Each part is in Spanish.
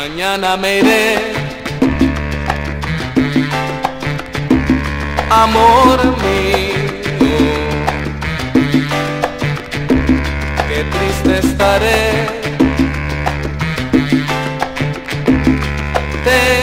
Mañana me iré. Amor mío, qué triste estaré. Te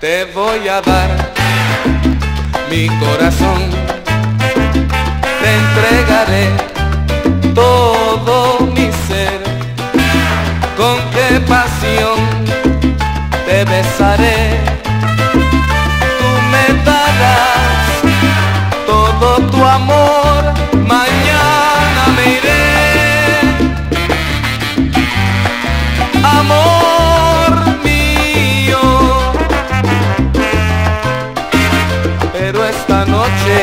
Te voy a dar mi corazón, te entregaré todo mi ser, con qué pasión te besaré, esta noche.